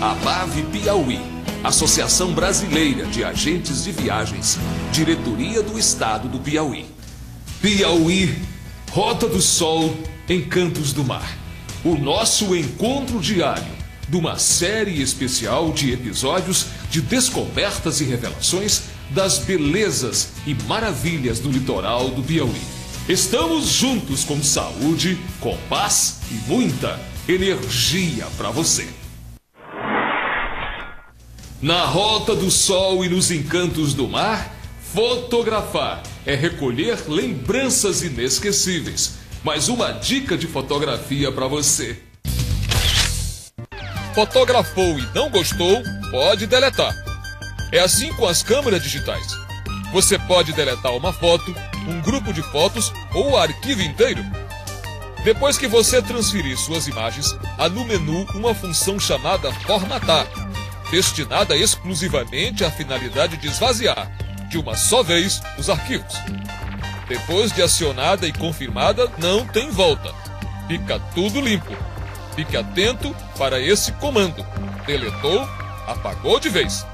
ABAV Piauí, Associação Brasileira de Agentes de Viagens, Diretoria do Estado do Piauí. Piauí, Rota do Sol, Encantos do Mar. O nosso encontro diário de uma série especial de episódios de descobertas e revelações das belezas e maravilhas do litoral do Piauí. Estamos juntos com saúde, com paz e muita energia para você. Na rota do sol e nos encantos do mar, fotografar é recolher lembranças inesquecíveis. Mais uma dica de fotografia para você. Fotografou e não gostou, pode deletar. É assim com as câmeras digitais. Você pode deletar uma foto, um grupo de fotos ou o arquivo inteiro. Depois que você transferir suas imagens, há no menu uma função chamada Formatar, destinada exclusivamente à finalidade de esvaziar, de uma só vez, os arquivos. Depois de acionada e confirmada, não tem volta. Fica tudo limpo. Fique atento para esse comando. Deletou, apagou de vez.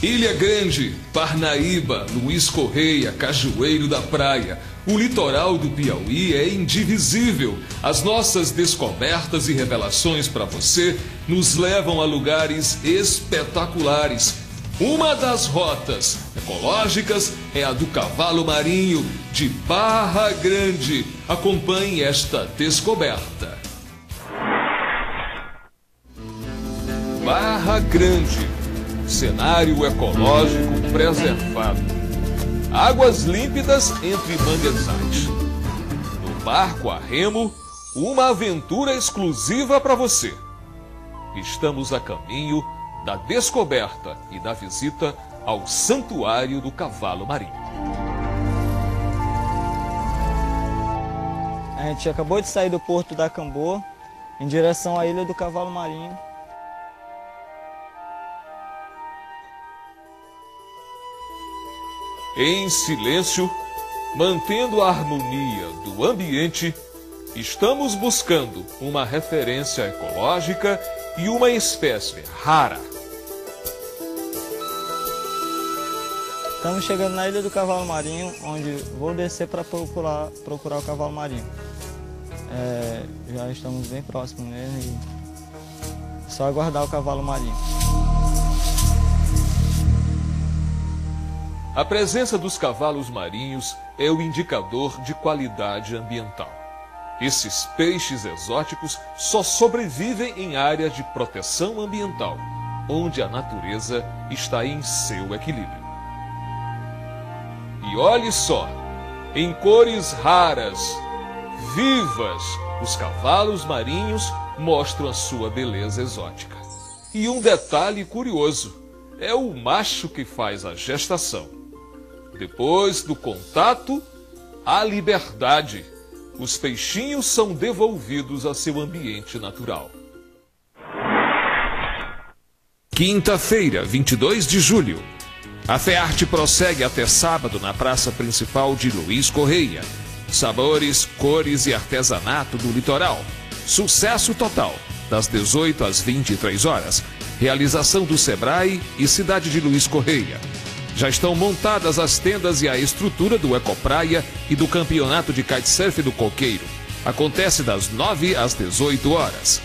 Ilha Grande, Parnaíba, Luiz Correia, Cajueiro da Praia. O litoral do Piauí é indivisível. As nossas descobertas e revelações para você nos levam a lugares espetaculares. Uma das rotas ecológicas é a do cavalo marinho de Barra Grande. Acompanhe esta descoberta. Barra Grande cenário ecológico preservado. Águas límpidas entre manguezais. No barco a remo, uma aventura exclusiva para você. Estamos a caminho da descoberta e da visita ao Santuário do Cavalo Marinho. A gente acabou de sair do porto da Camboa em direção à Ilha do Cavalo Marinho. Em silêncio, mantendo a harmonia do ambiente, estamos buscando uma referência ecológica e uma espécie rara. Estamos chegando na Ilha do Cavalo Marinho, onde vou descer para procurar, procurar o cavalo marinho. É, já estamos bem próximos nele e só aguardar o cavalo marinho. A presença dos cavalos marinhos é o indicador de qualidade ambiental. Esses peixes exóticos só sobrevivem em áreas de proteção ambiental, onde a natureza está em seu equilíbrio. E olhe só, em cores raras, vivas, os cavalos marinhos mostram a sua beleza exótica. E um detalhe curioso: é o macho que faz a gestação. Depois do contato, a liberdade. Os peixinhos são devolvidos a seu ambiente natural. Quinta-feira, 22 de julho. A FEARTE prossegue até sábado na praça principal de Luiz Correia. Sabores, cores e artesanato do litoral. Sucesso total, das 18 às 23 horas. Realização do Sebrae e Cidade de Luiz Correia. Já estão montadas as tendas e a estrutura do Ecopraia e do Campeonato de Kitesurf do Coqueiro. Acontece das 9 às 18 horas.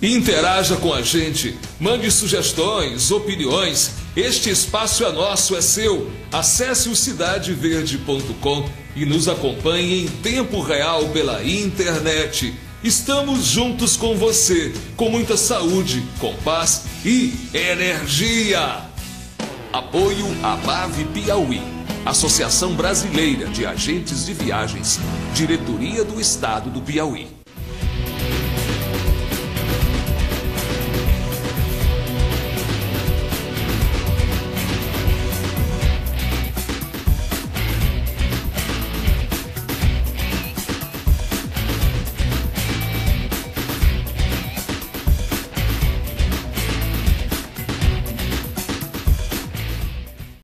Interaja com a gente, mande sugestões, opiniões. Este espaço é nosso, é seu. Acesse o cidadeverde.com e nos acompanhe em tempo real pela internet. Estamos juntos com você, com muita saúde, com paz e energia. Apoio a Bave Piauí, Associação Brasileira de Agentes de Viagens, Diretoria do Estado do Piauí.